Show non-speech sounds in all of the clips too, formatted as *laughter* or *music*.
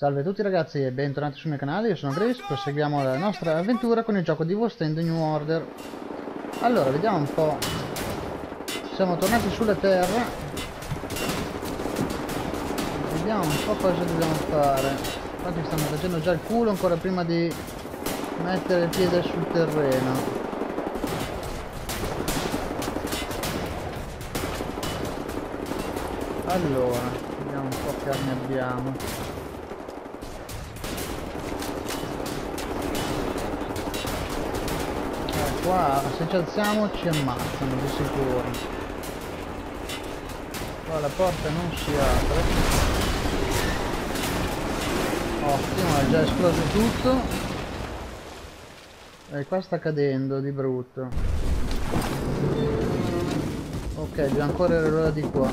Salve a tutti ragazzi e bentornati sul mio canale, io sono Grace, proseguiamo la nostra avventura con il gioco di Vostend New Order. Allora, vediamo un po'. Siamo tornati sulla terra. Vediamo un po' cosa dobbiamo fare. Infatti stanno facendo già il culo ancora prima di mettere il piede sul terreno. Allora, vediamo un po' che armi abbiamo. Qua se ci alziamo ci ammazzano di sicuro. Qua la porta non si apre. Ottimo, è già esploso tutto. E qua sta cadendo di brutto. Ok, dobbiamo correre l'ora di qua.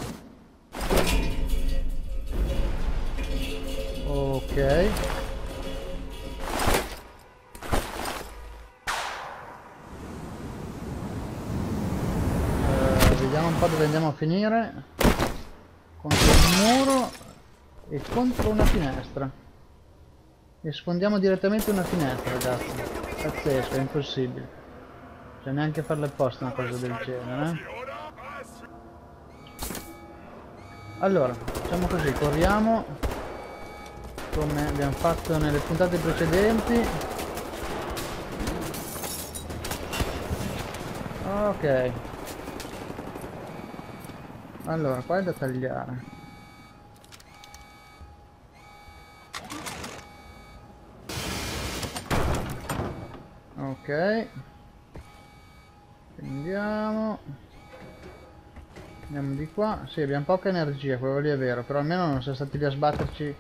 Ok. Dove andiamo a finire. Contro un muro e contro una finestra. E sfondiamo direttamente una finestra, ragazzi. Pazzesco, è impossibile. Cioè neanche farle apposta una cosa del genere, eh? Allora, facciamo così, corriamo come abbiamo fatto nelle puntate precedenti ok allora qua è da tagliare. Ok. Andiamo andiamo di qua. Sì abbiamo poca energia quello lì è vero però almeno non siamo stati lì a sbatterci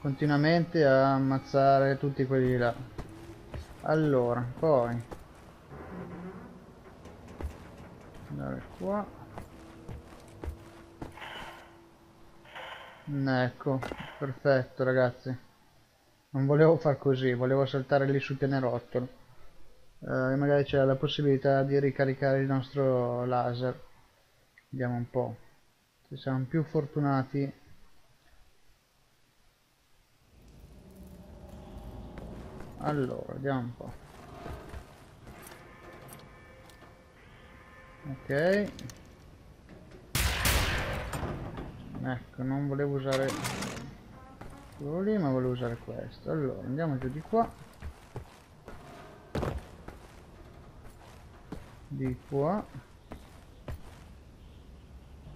continuamente a ammazzare tutti quelli là. Allora poi. Andare qua ecco perfetto ragazzi. Non volevo far così volevo saltare lì sul pianerottolo. Eh, magari c'è la possibilità di ricaricare il nostro laser. Vediamo un po' se siamo più fortunati. Allora vediamo un po' ok ecco non volevo usare quello lì ma volevo usare questo. Allora andiamo giù di qua. Di qua.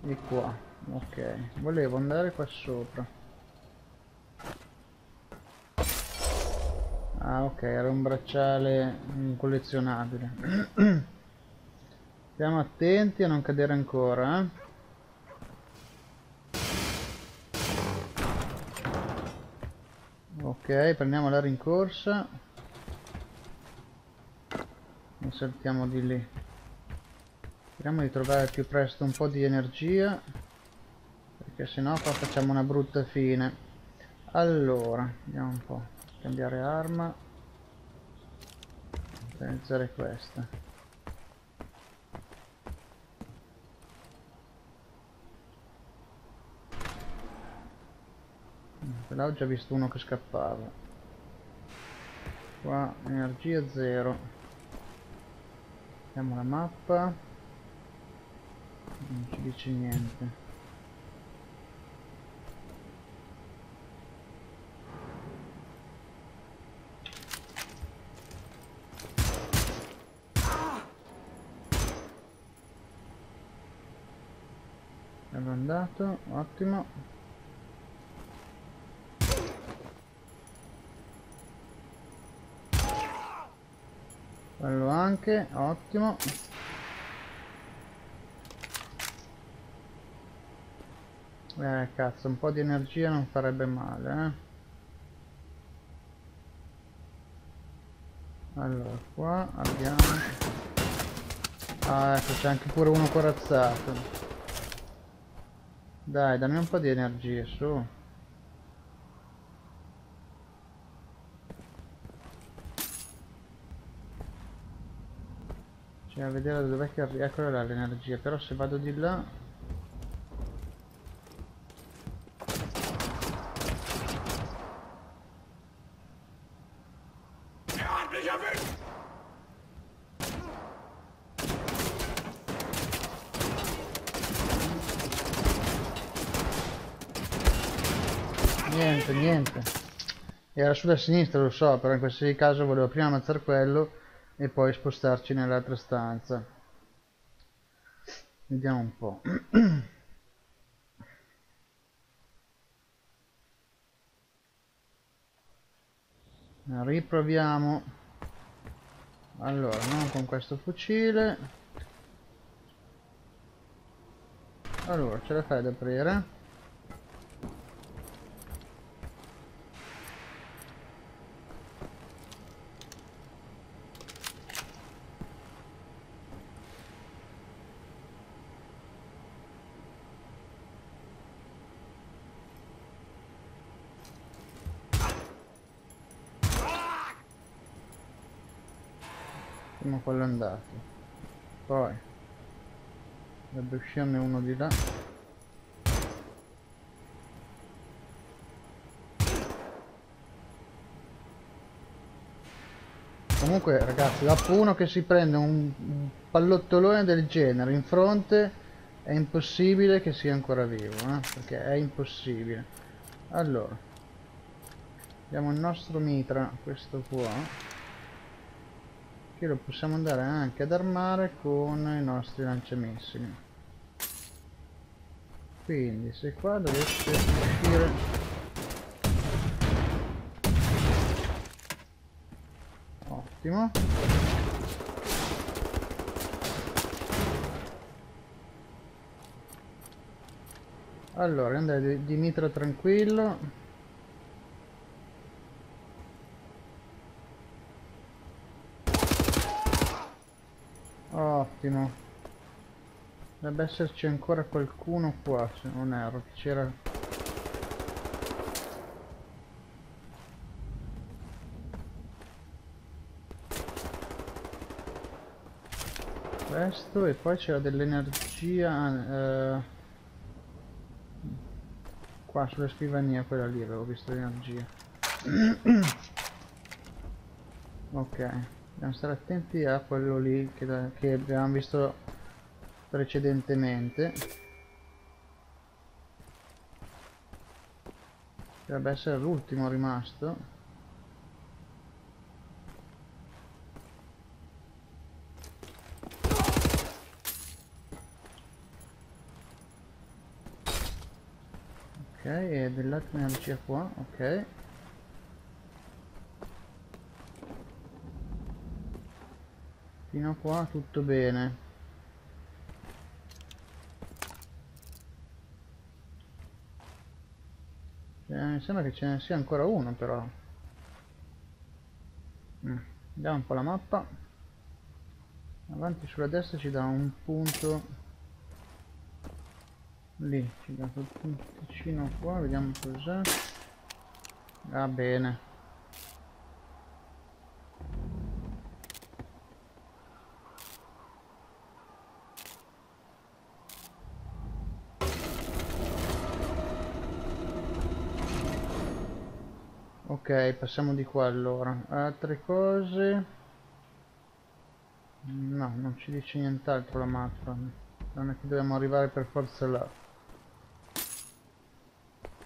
Di qua ok. Volevo andare qua sopra. Ah ok, era un bracciale collezionabile. Stiamo *clears throat* attenti a non cadere ancora, eh? Ok, prendiamo la rincorsa. E saltiamo di lì. Speriamo di trovare più presto un po' di energia. Perché sennò qua facciamo una brutta fine. Allora, vediamo un po' cambiare arma utilizzare questa là ho già visto uno che scappava. Qua energia zero. Vediamo la mappa. Non ci dice niente. Andato ottimo quello anche ottimo. Eh cazzo un po' di energia non farebbe male eh. Allora qua abbiamo ah ecco c'è anche pure uno corazzato. Dai, dammi un po' di energia, su. Andiamo a vedere dov'è che arriva. Eccola là l'energia. Però se vado di là... Niente, niente. Era sulla sinistra, lo so, però in qualsiasi caso volevo prima ammazzare quello e poi spostarci nell'altra stanza. Vediamo un po'. *clears throat* Riproviamo. Allora, non con questo fucile. Allora, ce la fai ad aprire? prima quello è andato poi dovrebbe uscirne uno di là. Comunque ragazzi dopo uno che si prende un, pallottolone del genere in fronte è impossibile che sia ancora vivo eh? perché è impossibile. Allora abbiamo il nostro mitra questo qua. Che lo possiamo andare anche ad armare con i nostri lanciamissili quindi se qua dovesse uscire ottimo allora andare di, mitra tranquillo Ottimo. Dovrebbe esserci ancora qualcuno qua, se non erro. C'era... Questo e poi c'era dell'energia... Eh... Qua sulla scrivania, quella lì avevo visto l'energia. *clears throat* ok. Dobbiamo stare attenti a quello lì che, che abbiamo visto precedentemente. Dovrebbe essere l'ultimo rimasto. Ok, e dell'altra energia qua, ok. fino a qua tutto bene sembra che ce ne sia ancora uno però. Mm. vediamo un po' la mappa. Avanti sulla destra ci dà un punto. Lì ci dà quel punticino qua vediamo cos'è. Va bene ok passiamo di qua allora. Altre cose? No non ci dice nient'altro la mappa non è che dobbiamo arrivare per forza là.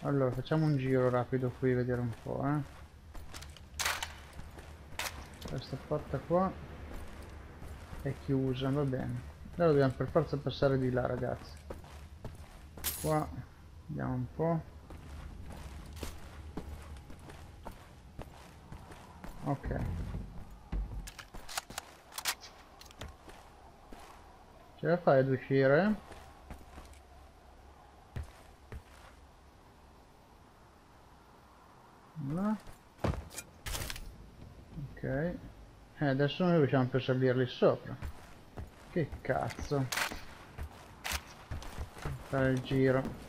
Allora facciamo un giro rapido qui vedere un po' eh. Questa porta qua è chiusa va bene. Allora dobbiamo per forza passare di là ragazzi. Qua vediamo un po' ok. Ce la fai ad uscire? no. Ok. Eh, adesso non riusciamo più a salirli sopra. Che cazzo. Fare il giro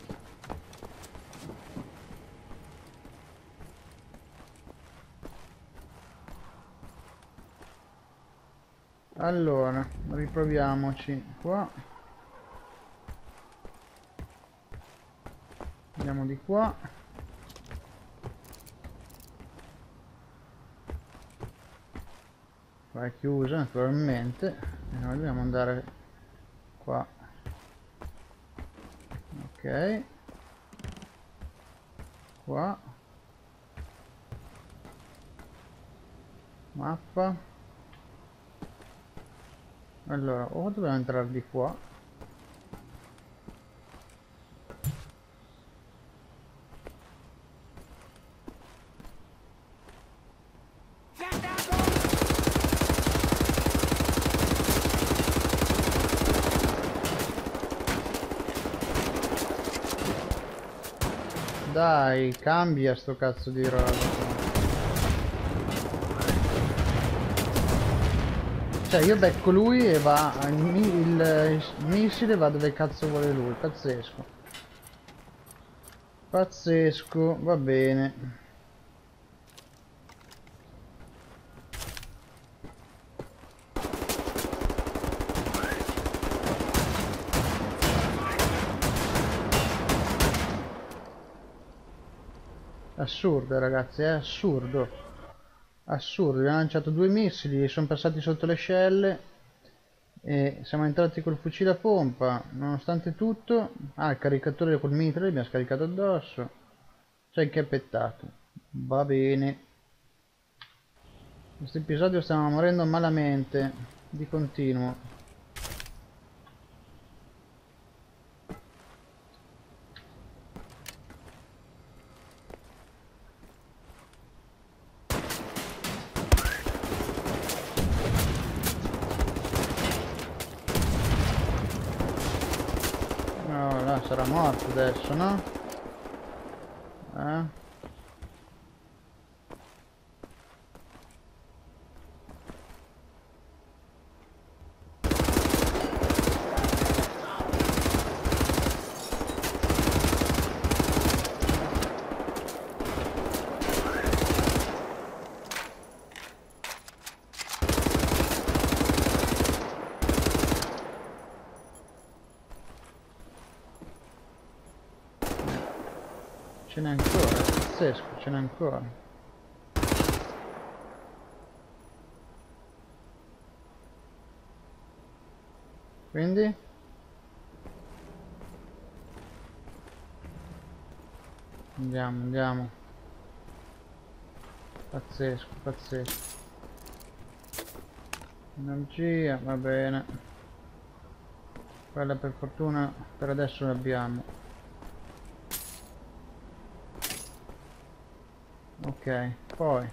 Allora, riproviamoci qua. Andiamo di qua. Qua è chiusa naturalmente. E noi dobbiamo andare qua. Ok. Qua. Mappa. Allora, o dobbiamo entrare di qua. Dai, cambia sto cazzo di roba. Cioè io becco lui e va il, il, il missile va dove cazzo vuole lui, pazzesco. Pazzesco, va bene. Assurdo ragazzi, è assurdo. Assurdo, hanno lanciato due missili, sono passati sotto le scelle e siamo entrati col fucile a pompa, nonostante tutto... Ah, il caricatore col mitra abbiamo scaricato addosso. C'è inchiappettato. Va bene. Questo episodio stiamo morendo malamente, di continuo. Morto adesso, no? Eh? Ce n'è ancora, pazzesco, ce n'è ancora. Quindi? Andiamo, andiamo. Pazzesco, pazzesco. Energia, va bene. Quella per fortuna per adesso l'abbiamo. Poi.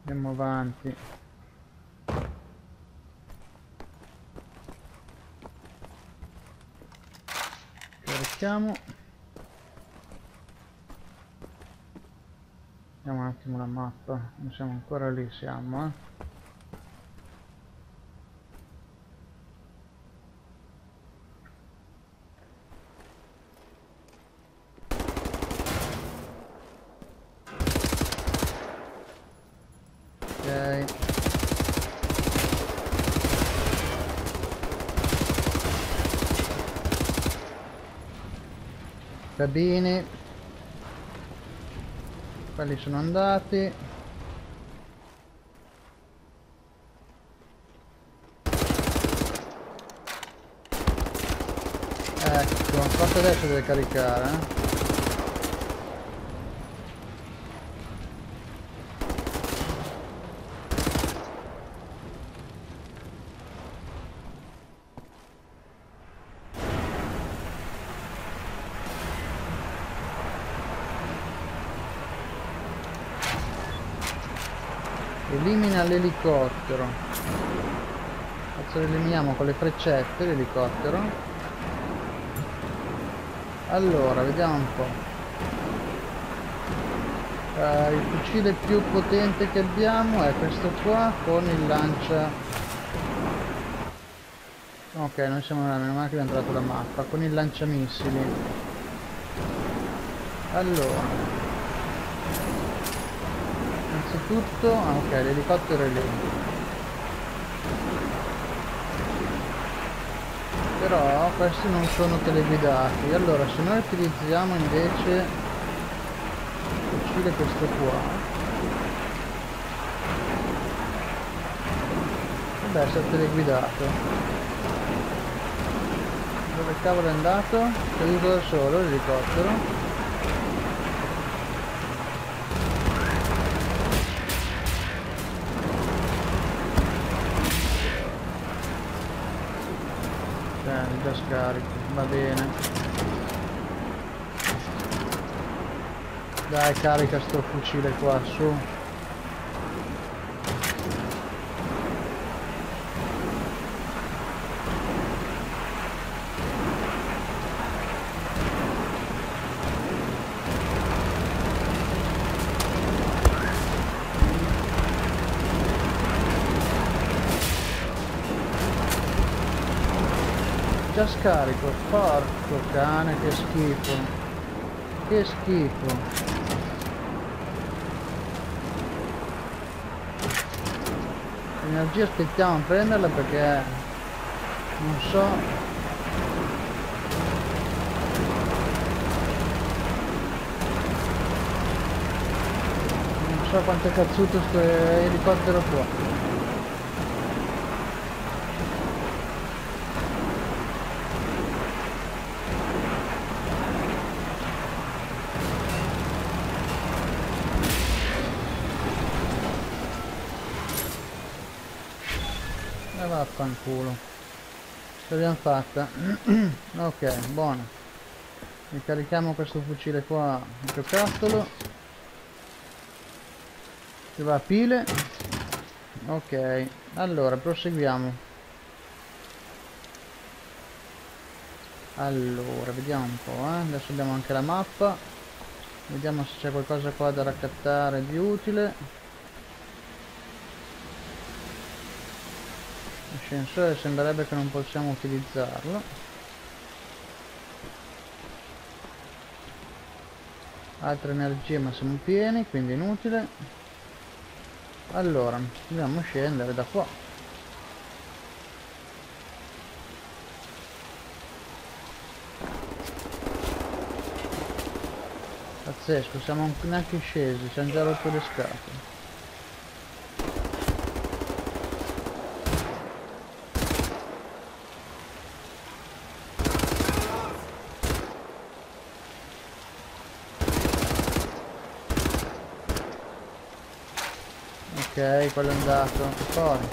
Andiamo avanti. Carichiamo vediamo un attimo la mappa. Non siamo ancora lì siamo eh va bene quelli sono andati ecco forse adesso deve caricare eh? Elimina l'elicottero adesso eliminiamo con le freccette l'elicottero. Allora vediamo un po' uh, il fucile più potente che abbiamo è questo qua con il lancia. Ok noi siamo nella male che abbiamo trovato la mappa con il lanciamissili. Allora innanzitutto ah, ok l'elicottero è lì. Però questi non sono teleguidati. Allora se noi utilizziamo invece fucile questo qua. Dovrebbe essere teleguidato. Dove cavolo è andato? è caduto da solo l'elicottero già scarico va bene. Dai carica sto fucile qua su già scarico. Porco cane che schifo. Che schifo. L'energia aspettiamo a prenderla perché non so. Non so quanto è cazzuto sto elicottero qua vaffanculo. Ce l'abbiamo fatta. *clears throat* Ok buono. Ricarichiamo questo fucile qua giocattolo che va a pile. Ok allora proseguiamo. Allora vediamo un po' eh? adesso abbiamo anche la mappa. Vediamo se c'è qualcosa qua da raccattare di utile L'ascensore sembrerebbe che non possiamo utilizzarlo. Altre energie ma siamo pieni, quindi inutile. Allora, dobbiamo scendere da qua. Pazzesco, siamo neanche scesi, hanno già rotto le scatole. Quello è andato. Fuori.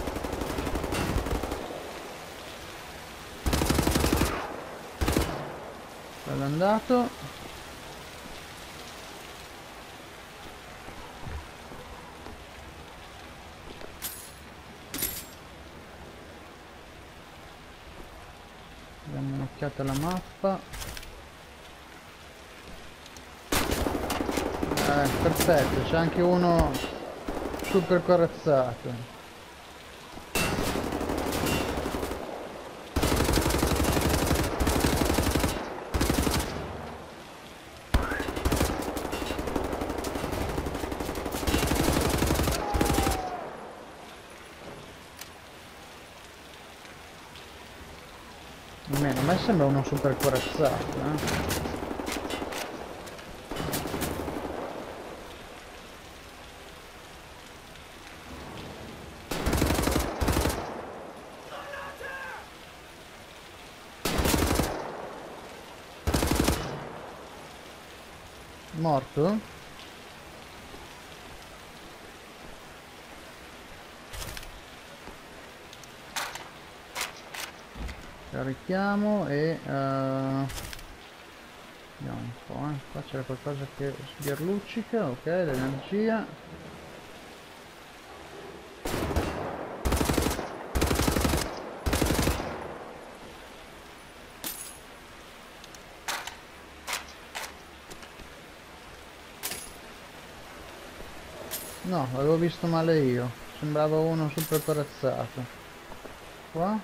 Quello è andato. Diamo un'occhiata alla mappa. Eh, perfetto, c'è anche uno super corazzato almeno a me sembra uno super corazzato eh? Morto? Carichiamo e... Uh, vediamo un po', eh. qua c'era qualcosa che sbirluccica, ok, l'energia. No, l'avevo visto male io. Sembrava uno super corazzato. Qua.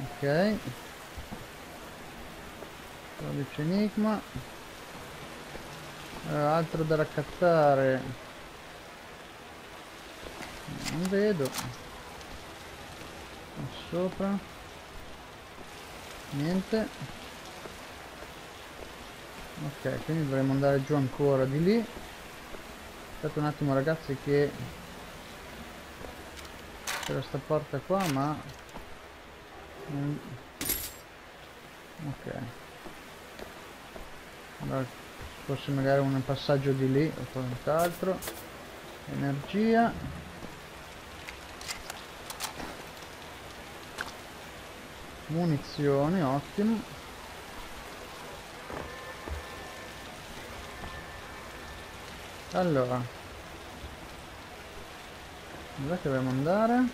Ok. Codice enigma. Uh, altro da raccattare. Non vedo. Qua sopra. Niente. Ok, quindi dovremmo andare giù ancora di lì aspetta un attimo ragazzi che c'era sta porta qua ma ok. Allora forse magari un passaggio di lì o quant'altro. Energia. Munizioni ottimo allora. Dove dobbiamo andare?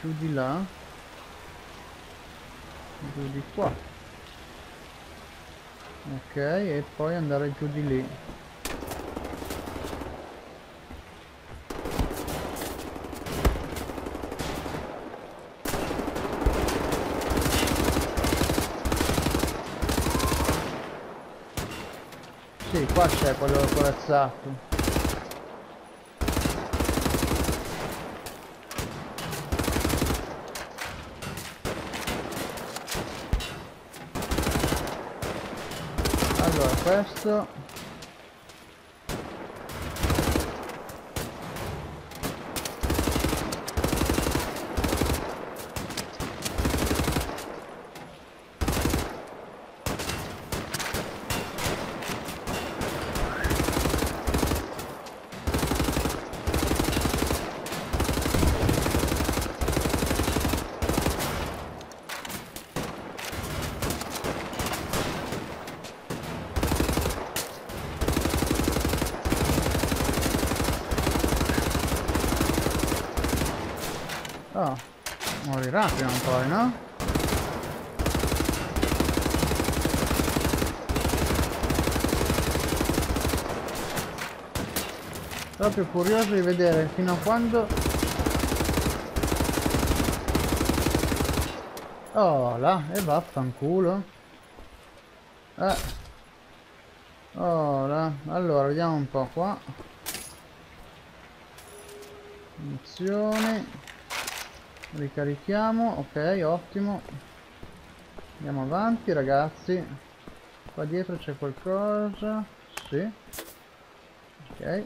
Giù di là. Giù di qua. Ok e poi andare giù di lì Sì, qua c'è quello corazzato. Allora, questo... Oh, morirà prima o poi, no? Proprio curioso di vedere fino a quando... Oh, là, e vaffanculo. Eh. Oh, là. Allora, vediamo un po' qua. Munizioni ricarichiamo ok ottimo. Andiamo avanti ragazzi. Qua dietro c'è qualcosa? Sì. Ok.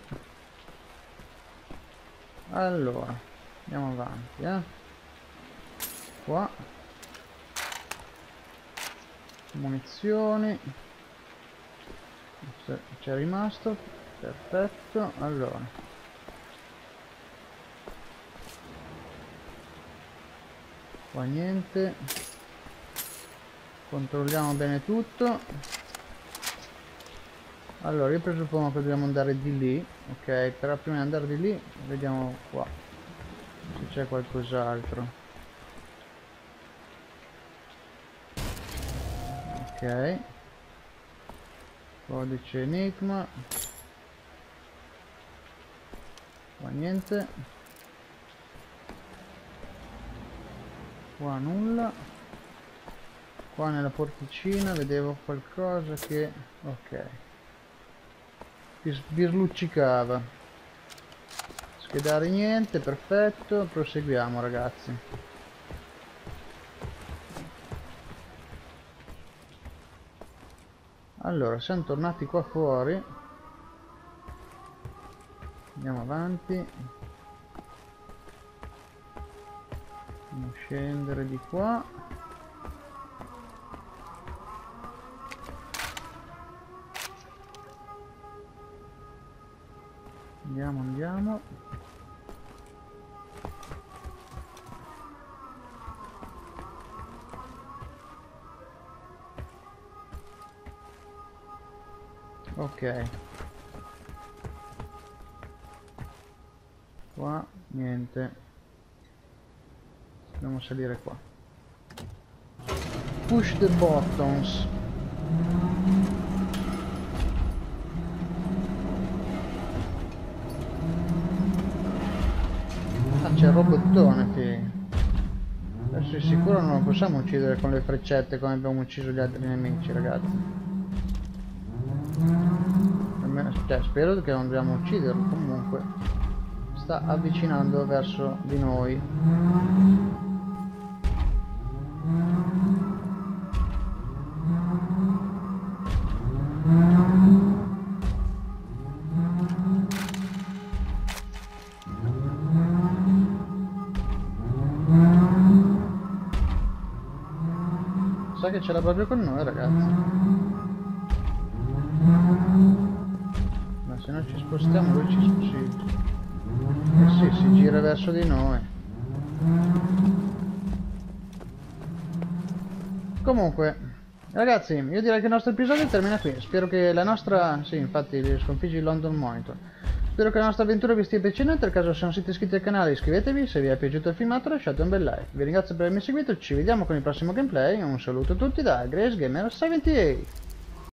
Allora andiamo avanti eh. Qua. Munizioni. C'è rimasto. Perfetto. Allora qua niente. Controlliamo bene tutto. Allora io presuppongo che dobbiamo andare di lì ok? Però prima di andare di lì vediamo qua se c'è qualcos'altro. Ok. Codice enigma. Qua niente qua nulla. Qua nella porticina vedevo qualcosa che ok. Birluccicava schedare niente perfetto. Proseguiamo ragazzi. Allora siamo tornati qua fuori. Andiamo avanti scendere di qua. Andiamo andiamo. Ok. Qua niente Dobbiamo salire qua. Push the buttons. Ah, c'è il robottone qui. Adesso di sicuro non possiamo uccidere con le freccette come abbiamo ucciso gli altri nemici, ragazzi. Cioè, spero che non dobbiamo ucciderlo comunque. Sta avvicinando verso di noi. Che ce l'ha proprio con noi ragazzi Ma se non ci spostiamo lui ci spostiamo Eh sì, si gira verso di noi Comunque, ragazzi, io direi che il nostro episodio termina qui. Spero che la nostra... Sì, infatti, sconfiggi il London Monitor. Spero che la nostra avventura vi stia piacendo, nel caso se non siete iscritti al canale iscrivetevi, se vi è piaciuto il filmato lasciate un bel like. Vi ringrazio per avermi seguito, ci vediamo con il prossimo gameplay, un saluto a tutti da Grace Gamer 78.